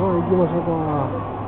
はい、行きましょうか。